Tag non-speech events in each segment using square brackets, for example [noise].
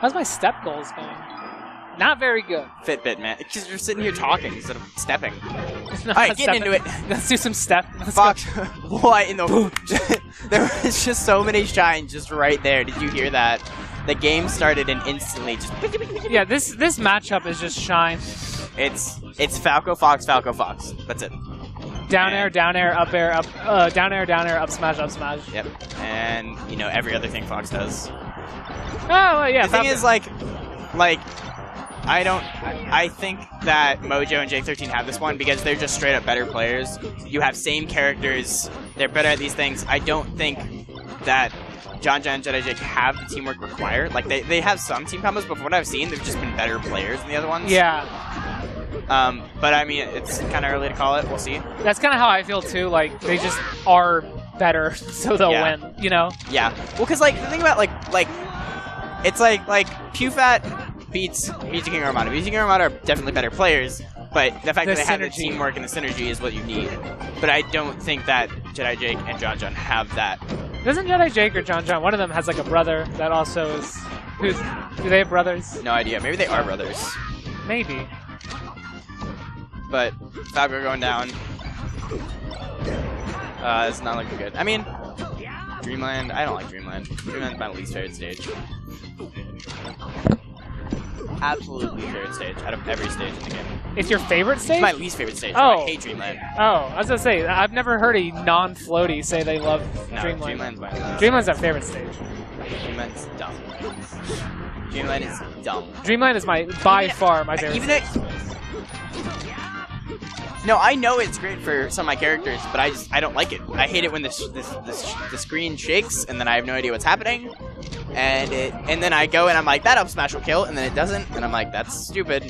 How's my step goals going? Not very good. Fitbit, man. Because you're sitting here talking instead of stepping. All right, getting into it. [laughs] Let's do some step. Let's Fox, [laughs] what in the... [laughs] there was just so many shines just right there. Did you hear that? The game started and instantly just... Yeah, this this matchup is just shine. It's it's Falco Fox, Falco Fox. That's it. Down air, down air, up air, up, uh, down air, down air, up smash, up smash. Yep. And, you know, every other thing Fox does. Oh, well, yeah. The thing is, like, like, I don't. I think that Mojo and J13 have this one because they're just straight up better players. You have same characters. They're better at these things. I don't think that John John and Jedi Jake have the teamwork required. Like they, they have some team combos, but from what I've seen, they've just been better players than the other ones. Yeah. Um, but I mean, it's kind of early to call it. We'll see. That's kind of how I feel too. Like they just are better, [laughs] so they'll Yeah. win. You know? Yeah. Well, because like the thing about like like it's like like QFat beats beats King Armada. Beats King Armada are definitely better players, but the fact The that they have the teamwork and the synergy is what you need. But I don't think that Jedi Jake and John John have that. Doesn't Jedi Jake or John John? One of them has like a brother that also is. Who's? Do they have brothers? No idea. Maybe they are brothers. Maybe. But Falco going down. Uh, it's not looking good. I mean, Dreamland. I don't like Dreamland. Dreamland's my least favorite stage. Absolutely favorite stage out of every stage in the game. It's your favorite stage? It's my least favorite stage. Oh. I hate Dreamland. oh, I was gonna say I've never heard a non-floaty say they love No, Dreamland. Dreamland's my least. Dreamland's our favorite stage. Dreamland's dumb. Dreamland is dumb. Dreamland is my by Even- far my favorite. Even stage. it. No, I know it's great for some of my characters, but I just I don't like it. I hate it when this this, this the screen shakes and then I have no idea what's happening, and it and then I go and I'm like that up smash will kill, and then it doesn't, and I'm like that's stupid.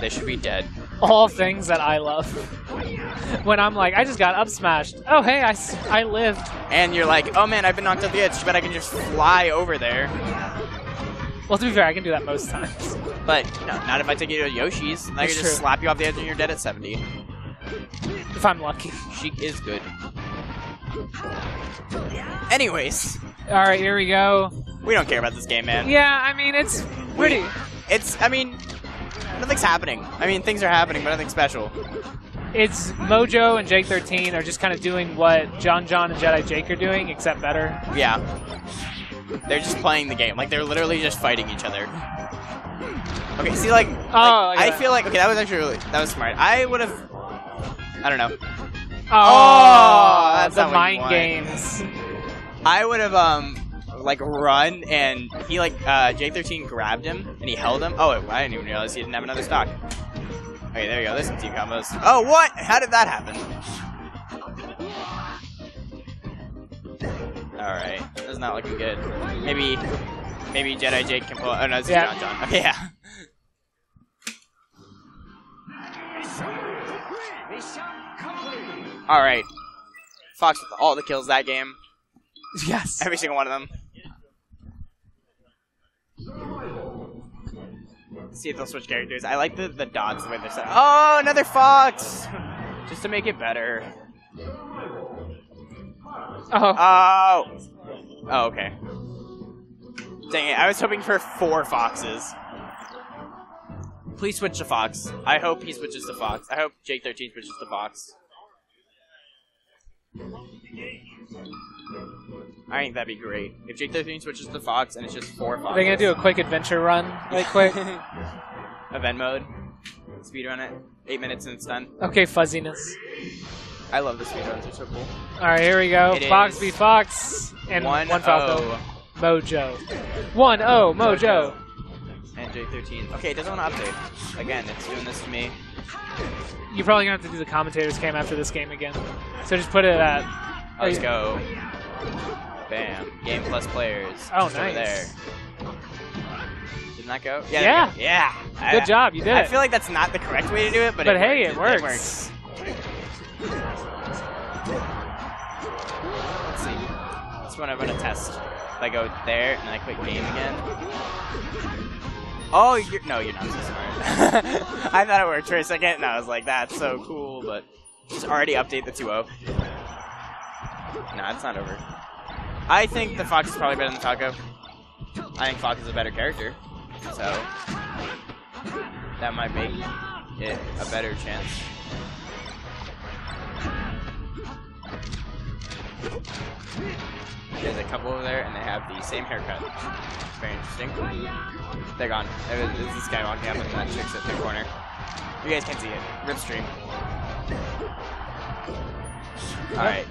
They should be dead. all things that I love. [laughs] when I'm like, I just got up smashed. Oh hey, I, I lived. And you're like, oh man, I've been knocked off the edge, but I can just fly over there. Well, to be fair, I can do that most times. But no, not if I take you to Yoshi's. I can just true. slap you off the edge and you're dead at 70. If I'm lucky. she is good. Anyways, All right, here we go. We don't care about this game, man. Yeah, I mean it's pretty. It's, I mean, nothing's happening. I mean, things are happening, but nothing special. It's Mojo and Jake 13 are just kind of doing what John John and Jedi Jake are doing, except better. Yeah. They're just playing the game. Like, they're literally just fighting each other. Okay, see, like, like, Oh, look at I feel like, okay, that was actually really, that was smart. I would have, I don't know. Oh, that's the not what you mind games. I would have, um, like, run, and he, like, uh, J13 grabbed him, and he held him. Oh, I didn't even realize he didn't have another stock. Okay, there you go. There's some team combos. Oh, what? How did that happen? Alright, that's not looking good. Maybe, maybe Jedi Jake can pull. Oh no, it's Yeah. John John. Okay, yeah. Alright. Fox with all the kills that game. Yes. Every single one of them. See if they'll switch characters. I like the, the dots the way they're set. Oh, another Fox! [laughs] Just to make it better. Oh, Oh! Oh, okay. Dang it, I was hoping for four Foxes. Please switch to Fox. I hope he switches to Fox. I hope Jake 13 switches to Fox. I think that'd be great. If Jake 13 switches to Fox and it's just four Foxes. they're gonna do a quick adventure run, [laughs] right quick. [laughs] Event mode. Speedrun it. Eight minutes and it's done. Okay, fuzziness. I love the speedruns, they're so cool. All right, here we go. It Fox v Fox and One, one Falco. oh, Mojo. One oh Mojo. and Jake 13. Okay, it doesn't want to update. Again, it's doing this to me. You're probably gonna have to do the commentators cam after this game again. So just put it at. Let's go. Bam. Game plus players. Oh, Just over there. Didn't that go? Yeah. Yeah. go. Yeah. Good I, job, you did I feel like that's not the correct way to do it, but, But it hey, works. it works. Let's see. This one I'm gonna test. If I go there and I click game again. Oh, you're no, you're not so smart. [laughs] I thought it worked for a second, and I was like, "That's so cool," but just already update the 2.0. No, it's not over. I think the Fox is probably better than Falco. I think Fox is a better character. So that might make it a better chance. There's a couple over there, and they have the same haircut. Very interesting. They're gone. There was- This guy walking up, and that chick's at the corner. You guys can see it. Rip stream. All right.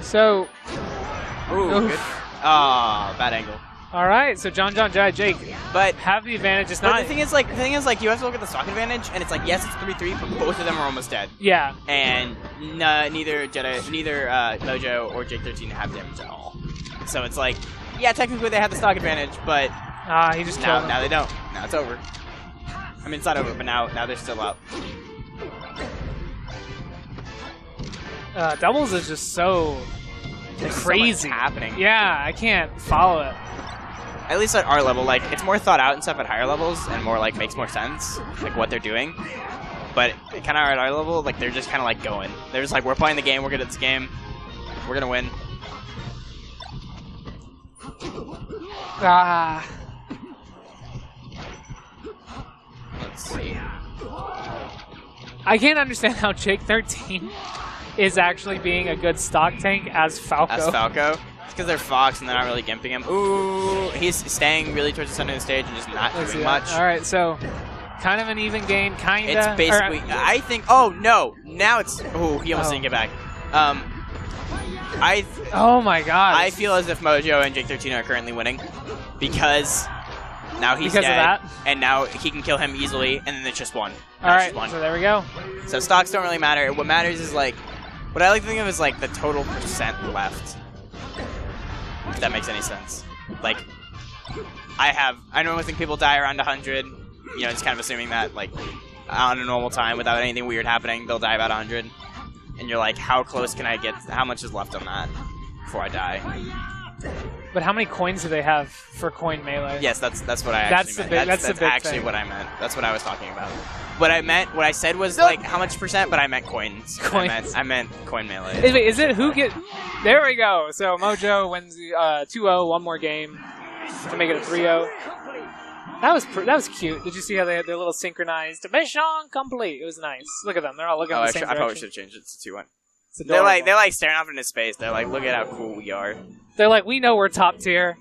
So, Ooh, Oof. good. Ah, bad angle. all right. So John John Jedi Jake But have the advantage. It's But not. the thing is, like, the thing is, like, you have to look at the stock advantage, and it's like, yes, it's three three, but both of them are almost dead, yeah. and neither Jedi, neither uh, Mojo or Jake thirteen have damage at all. So it's like, yeah, technically they have the stock advantage, but Ah, he just now now they don't. Now it's over. I mean, it's not over, but now now they're still out. Uh, doubles is just so There's so crazy. happening. Yeah, I can't follow it. At least at our level, like, it's more thought out and stuff at higher levels, and more like makes more sense, like what they're doing. But kind of at our level, like they're just kind of like going. They're just like, we're playing the game, we're good at this game, we're gonna win. Ah. Let's see. I can't understand how Jake 13 is actually being a good stock tank as Falco. As Falco. It's because they're Fox and they're not really gimping him. Ooh, he's staying really towards the center of the stage and just not Let's doing much. All right, so kind of an even game, kinda. It's or, uh, basically. I think. Oh no! Now it's. Oh, he almost Oh. didn't get back. Um, I oh my god. I feel as if Mojo and Jake 13 are currently winning because now he's Because of dead, that? and now he can kill him easily, and then it's just one. All right, just one. so there we go. So stocks don't really matter. What matters is like, what I like to think of is like the total percent left. If that makes any sense. Like, I have, I normally think people die around 100. You know, just kind of assuming that like on a normal time without anything weird happening, they'll die about 100. And you're like, how close can I get? How much is left on that before I die? But how many coins do they have for coin melee? Yes, that's that's what I That's actually the big- that's that's the that's big actually thing. what I meant. That's what I was talking about. What I meant, what I said was like how much percent, but I meant coins. I Coins. meant, I meant coin melee. Is, wait, is it who get? There we go. So Mojo wins uh, 2-0, one more game to make it a 3-0. That was pr- that was cute. Did you see how they had their little synchronized mission complete? It was nice. Look at them. They're all looking Oh, in I, the same I probably should have changed it to two one. They're like they're like staring off into space. They're like, look at how cool we are. They're like, we know we're top tier.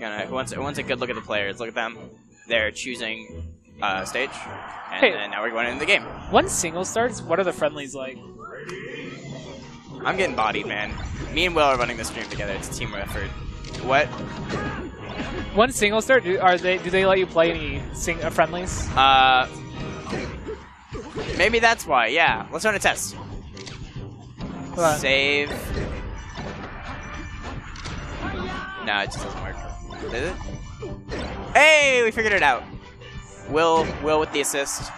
Gonna who wants who wants a good look at the players? Look at them. They're choosing uh, stage, and Hey. then now we're going into the game. When single starts, what are the friendlies like? I'm getting bodied, man. Me and Will are running the stream together. It's a team effort. What? One single start, do, are they do they let you play any sing, uh, friendlies? Uh, maybe that's why. Yeah, let's run a test. Save. No, it just doesn't work. Does it? Hey, we figured it out. Will, Will with the assist.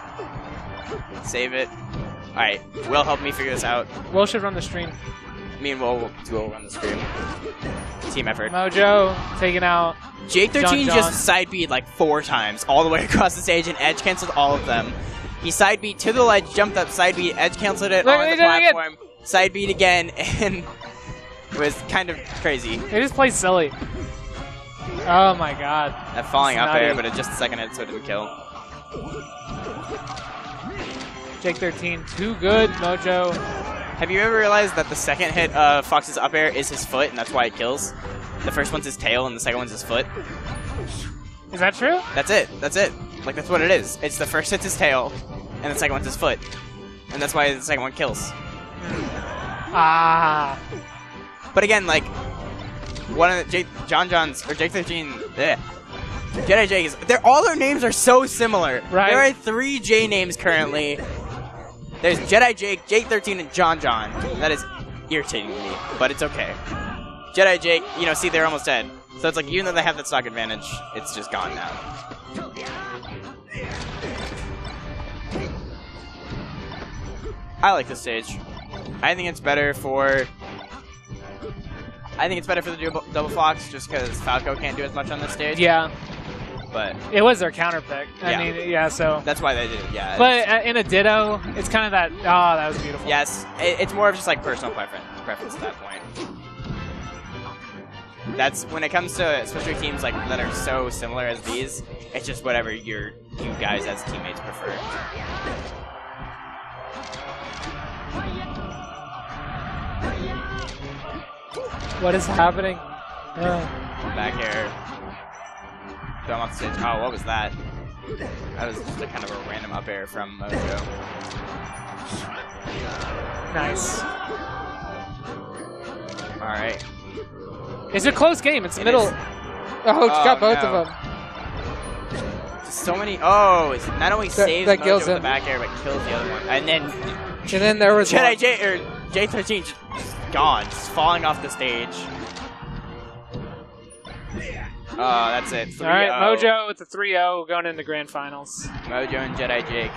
Save it. All right, Will help me figure this out. Will should run the stream. Me and Will will, run the stream. Team effort. Mojo taking out. Jake 13 John John. just side beat like four times all the way [laughs] across the stage and edge canceled all of them. He side beat to the ledge, jumped up, side beat, edge canceled it Look, on the did it again. platform, side beat again, [laughs] and it was kind of crazy. They just play silly. Oh my god. That falling up air, but it just a second hit, so it didn't kill. Jake 13, too good. Mojo. Have you ever realized that the second hit of Fox's up air is his foot, and that's why it kills? The first one's his tail, and the second one's his foot. Is that true? That's it. That's it. Like that's what it is. It's the first hit's his tail, and the second one's his foot, and that's why the second one kills. Ah. But again, like one of the Jake, John John's or Jake 13, bleh. Jedi Jake is. They're all their names are so similar. Right. There are three J names currently. There's Jedi Jake, Jake 13, and John John. That is irritating to me, but it's okay. Jedi Jake, you know, see, they're almost dead. So it's like, even though they have that stock advantage, it's just gone now. I like this stage. I think it's better for. I think it's better for the double, double fox just because Falco can't do as much on this stage. Yeah. But It was their counter pick. I Yeah. mean, yeah, so. that's why they did it. Yeah. But in a Ditto, it's kind of that. Oh, that was beautiful. yes, it, it's more of just like personal preference, preference at that point. That's when it comes to especially teams like that are so similar as these. It's just whatever your you guys as teammates prefer. What is happening? Uh, Back air. Throw him off the stage. Oh, what was that? That was just a kind of a random up air from Mojo. nice. All right. It's a close game. It's It middle. is. Oh, it's got Oh, both no. of them. So many. Oh, it's not only saves that Mojo kills with the back air, but kills the other one. And then And then there was Jedi one. J or J13 gone, just falling off the stage. Oh, that's it. All right, oh. Mojo with the 3-0 going into the grand finals. Mojo and Jedi Jake.